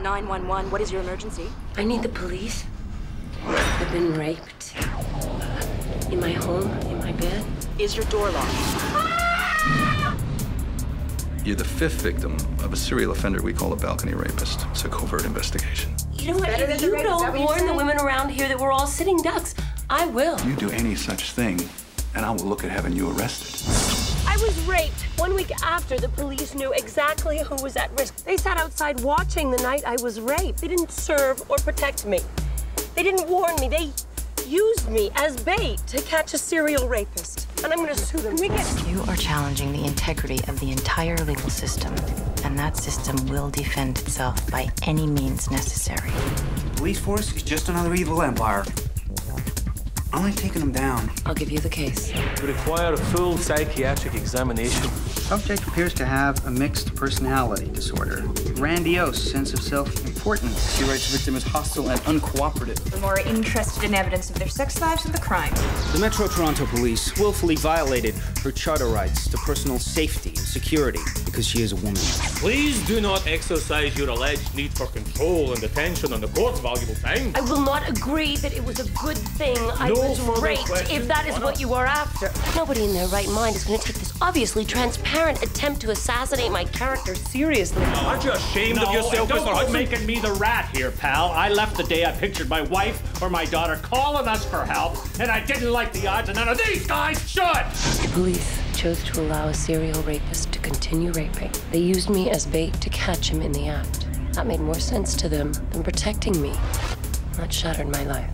911, what is your emergency? I need the police. I've been raped. In my home, in my bed. Is your door locked? You're the fifth victim of a serial offender we call a balcony rapist. It's a covert investigation. You know what? If you don't warn the women around here that we're all sitting ducks, I will. You do any such thing, and I will look at having you arrested. I was raped one week after the police knew exactly who was at risk. They sat outside watching the night I was raped. They didn't serve or protect me. They didn't warn me. They used me as bait to catch a serial rapist. And I'm going to sue them. Can we get... You are challenging the integrity of the entire legal system, and that system will defend itself by any means necessary. The police force is just another evil empire. I'm only taking them down. I'll give you the case. We require a full psychiatric examination. Subject appears to have a mixed personality disorder, grandiose sense of self-importance. She writes victim is hostile and uncooperative. We're more interested in evidence of their sex lives than the crime. The Metro Toronto Police willfully violated her charter rights to personal safety and security because she is a woman. Please do not exercise your alleged need for control and attention on the court's valuable time. I will not agree that it was a good thing No was further raped if that is what you are after. Nobody in their right mind is going to take this obviously transparent attempt to assassinate my character seriously. Aren't you ashamed of yourself, don't Mr. go Hudson? making me the rat here, pal. I left the day I pictured my wife or my daughter calling us for help, and I didn't like the odds, and none of these guys should. The police chose to allow a serial rapist to continue raping. They used me as bait to catch him in the act. That made more sense to them than protecting me. That shattered my life.